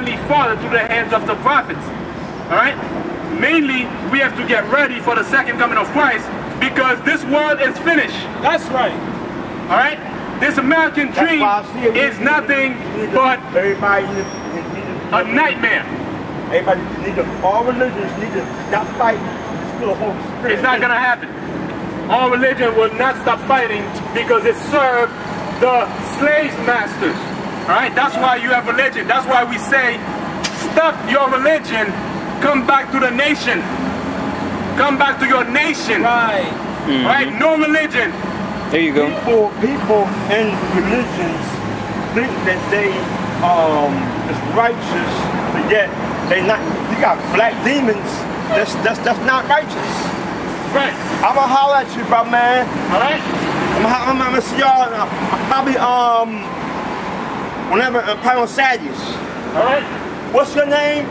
Heavenly Father through the hands of the prophets. All right? Mainly, we have to get ready for the second coming of Christ because this world is finished. That's right. All right? This American dream why I see it. is nothing but everybody need to, need to, a nightmare. everybody need to, all religions need to stop fighting. Still Holy Spirit. It's not going to happen. All religion will not stop fighting because it served the slave masters. All right? That's why you have religion. That's why we say, stop your religion, come back to the nation. Come back to your nation. Right. All right? No religion. There you go. People, people in religions think that they um is righteous, but yet they not. You got black demons. That's that's that's not righteous. Right. I'ma holler at you, bro, man. All right? I'm, I'm, I'm gonna see y'all uh, probably um whenever uh, probably on Saturdays. All right? What's your name?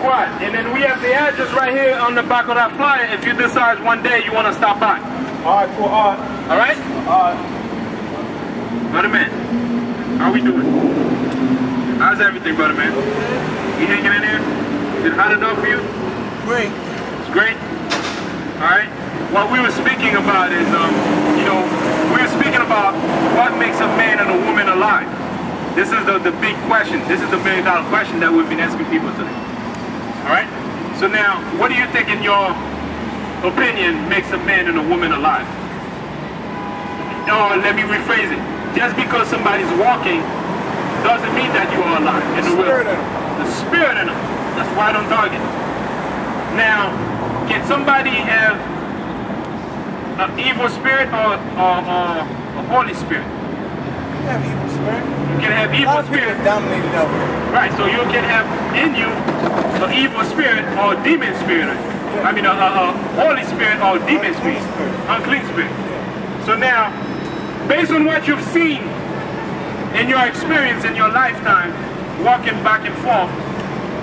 Quiet. And then we have the address right here on the back of that flyer if you decide one day you want to stop by. All right, cool. All right, All right? all right. Brother man, how we doing? How's everything, brother man? You hanging in there? Is it hot enough for you? Great. It's great. All right. What we were speaking about is, um, you know, we were speaking about what makes a man and a woman alive. This is the, the big question. This is the million dollar question that we've been asking people today. All right. So now, what do you think, in your opinion, makes a man and a woman alive? Or let me rephrase it. Just because somebody's walking doesn't mean that you are alive. In the Spirit 'em. The spirit in them. That's right on target. Now, can somebody have an evil spirit or, or, or a holy spirit? You have evil spirit. You can have A evil lot spirit. dominated over it. Right, so you can have in you an evil spirit or a demon spirit. I mean, a, a, a holy spirit or a demon spirit. Unclean spirit. So now, based on what you've seen in your experience in your lifetime, walking back and forth,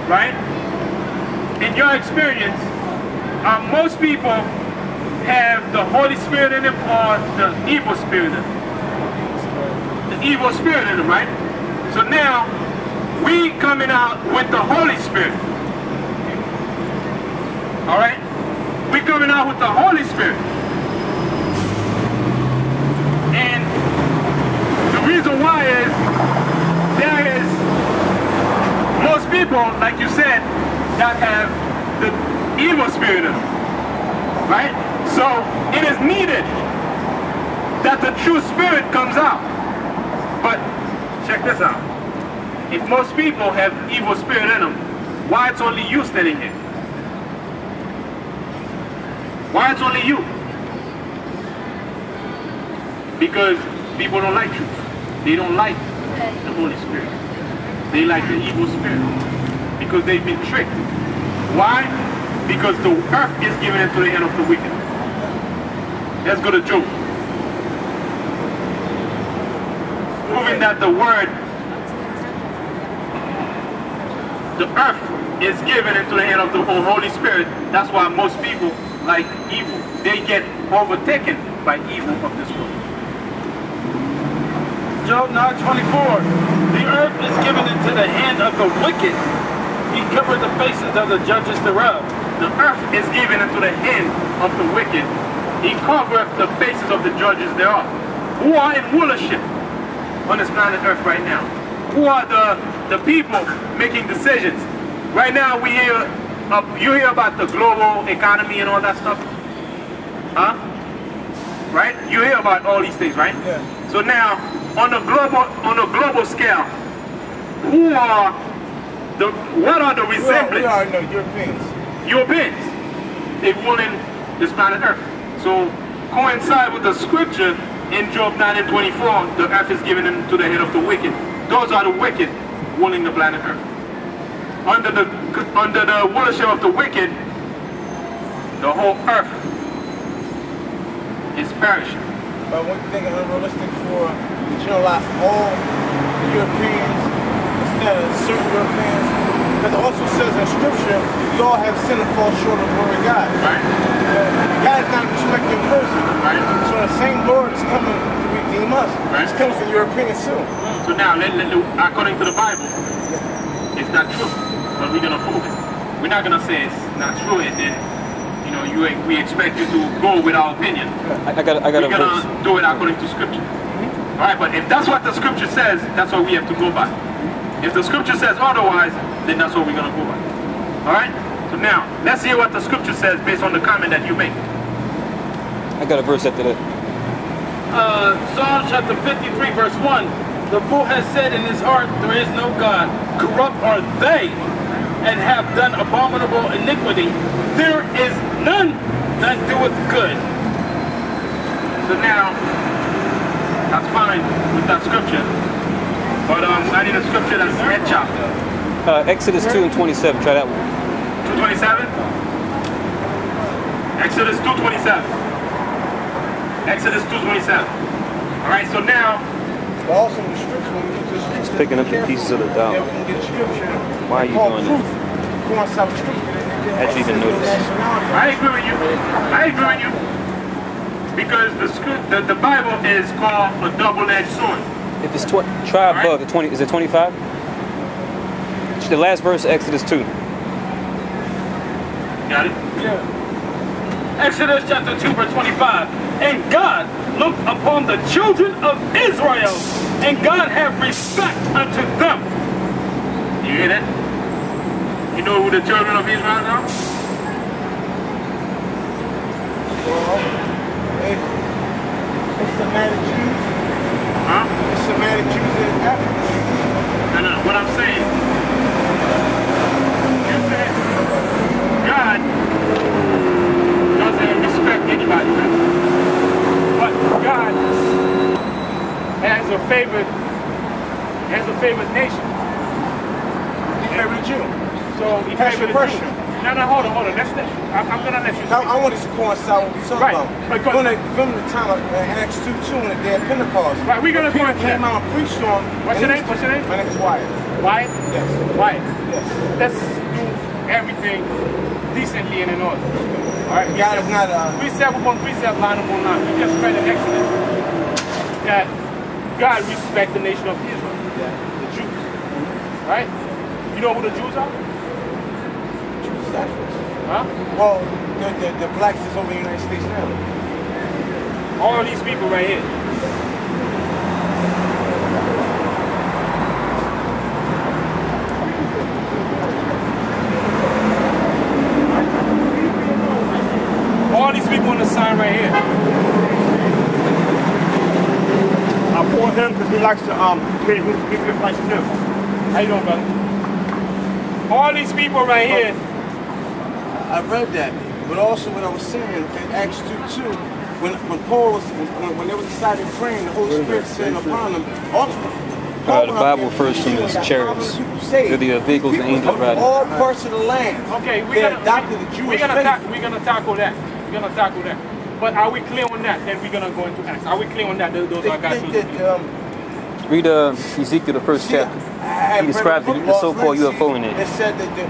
right? In your experience, uh, most people have the Holy Spirit in them or the evil spirit in them. The evil spirit in them, right? So now, we coming out with the Holy Spirit. All right? We coming out with the Holy Spirit. And the reason why is there is most people, like you said, that have the evil spirit in them. Right? So it is needed that the true spirit comes out. But check this out. If most people have evil spirit in them, why it's only you standing here? Why it's only you? Because people don't like truth. They don't like the Holy Spirit. They like the evil spirit. Because they've been tricked. Why? Because the earth is given into the hand of the wicked. Let's go to Job. Proving that the word, the earth is given into the hand of the Holy Spirit. That's why most people like evil. They get overtaken by evil of this world. Job 9:24. The earth is given into the hand of the wicked. He covered the faces of the judges thereof. The earth is given into the hand of the wicked. He covereth the faces of the judges thereof, who are in rulership on this planet Earth right now. Who are the, the people making decisions? Right now we hear, uh, you hear about the global economy and all that stuff? Huh? Right? You hear about all these things, right? Yeah. So now, on a global on a global scale, who are the what are the We, al- resemblance? we already know Europeans. Europeans. They ruling this planet Earth. So coincide with the scripture in Job 9 and 24, the earth is given into the head of the wicked. Those are the wicked ruling the planet Earth. Under the under the rulership of the wicked, the whole earth is perishing. But one thing is unrealistic for to generalize all Europeans instead of certain Europeans. Because it also says in scripture, we all have sinned and fall short of the glory of God. Right? God is not a respecting person. Right. So the same Lord is coming to redeem us. Right. He's coming for Europeans too. So now, let, let- according to the Bible, it's not true, but we're gonna prove it. We're not gonna say it's not true and then, you know, you we expect you to go with our opinion. I, I got I got a We're gonna do it according to scripture. Mm-hmm. All right, but if that's what the scripture says, that's what we have to go by. If the scripture says otherwise, then that's what we're gonna go by. All right. So now let's hear what the scripture says based on the comment that you make. I got a verse after that. uh, Psalm chapter 53, verse 1. The fool has said in his heart, There is no God. Corrupt are they, and have done abominable iniquity. There is none that doeth good. So now, that's fine with that scripture. But um, I need a scripture that's head chapter. Uh, Exodus 2 and 27. Try that one. 227? Exodus 227. Exodus 227. All right, so now, But also the scripture, when we get the It's picking up the pieces of the doll. Yeah, we can get scripture. Why are you doing that? proof. Coincide with that- that- How'd you even notice? I agree with you. I agree with you. Because the, script, the, the Bible is called a double-edged sword. If it's tw- try Alright. above the 20, is it 25? The last verse, Exodus 2. Got it? Yeah. Exodus chapter 2, verse 25. And God looked upon the children of Israel, and God had respect unto them. You hear that? You know who the children of Israel are? Well, it- It's Semitic Jews. Huh? It's Semitic Jews and African Jews. No, no, no. What I'm saying, you said God doesn't respect anybody, right? But God has a favorite, has a favorite nation. He favored Jew. So he That's favored the No, no, hold on, hold on. Let's I'm, I'm gonna let you speak. I want this to coincide with what we're talking Right, about. From the, from the time of uh, Acts 2 2 in the day of Pentecost. Right, we're gonna Peter came out and preached on. What's your name? What's your name? My name is Wyatt. Why? Yes. Why? Yes. Let's do everything decently and in order. All right. God is not uh, a. precept upon precept, line upon line. We just read in Exodus that God respect the nation of Israel, the Jews. Right? You know who the Jews are? Jews Africans. Huh? Well, the, the, the blacks is over in the United States now. All these people right here. All these people on the sign right here. I pour him because he likes to um he, he, he, he likes to do. How you doing, brother? All these people right here. I read that. But also what I was saying in Acts 2 2, when, when Paul was, when, when they were deciding praying, the Holy Spirit said upon them, all, Uh, the Bible refers to them as chariots. They're the vehicles the angels People ride. all parts of the land. Okay, we're gonna, adopted the Jewish we're gonna we're gonna tackle that. We're gonna tackle that. But are we clear on that? Then we're gonna go into Acts. Are we clear on that? Those, those They are God's think chosen that, people. um, Read uh, Ezekiel, the first See, chapter. I- I He read described a book the- the last so-called night, UFO in it. It said that the,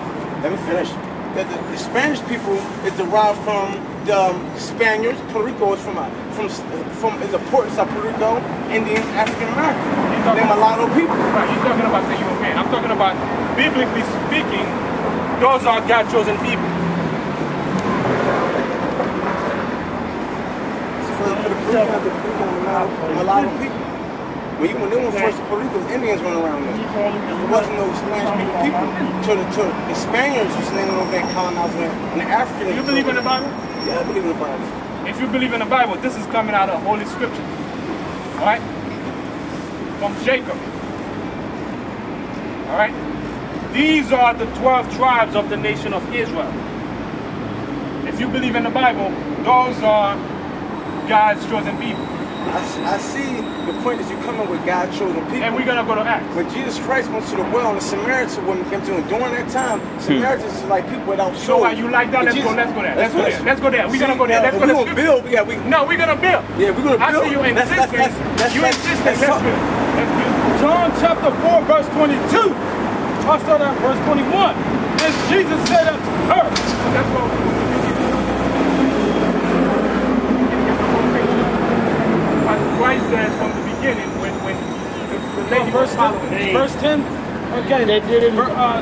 let me finish, that the, the Spanish people is derived from the um, Spaniards. Puerto Rico is from a, from from is a port inside Puerto Rico. Indians, African American. They're mulatto people. Right, you're talking about the European. I'm talking about, biblically speaking, those are God's chosen people. For the Puerto Rican, the Puerto Rican mulatto, mulatto people. When, you, when they went first to Puerto Rico, Indians went around there. There wasn't no Spanish people. To the, to the Spaniards was landing over there and colonizing. And the Africans. You believe in the Bible? Yeah, I believe in the Bible. If you believe in the Bible, this is coming out of Holy Scripture. Alright? From Jacob. Alright? These are the 12 tribes of the nation of Israel. If you believe in the Bible, those are God's chosen people. I see the point that you're coming with God's chosen people. And we're gonna go to Acts. when Jesus Christ went to the well and the Samaritan woman came to him, during that time, Hmm. Samaritans is like people without So souls. why you like that? But Let's go, let's go there. Let's go there. Let's go there. We're gonna go there. Let's if go We're gonna build. We got, we, No, we're gonna build. yeah, we're gonna build. I build. see you Let's- let's- insisting. let's- let's- you let's- insisting. let's Let's build. Let's build. John chapter 4, verse 22. I'll start at verse 21. And Jesus said unto her, let's go. What Christ says from the beginning when, when the, the lady was Verse, following verse 10. Again, They did it. ver- uh,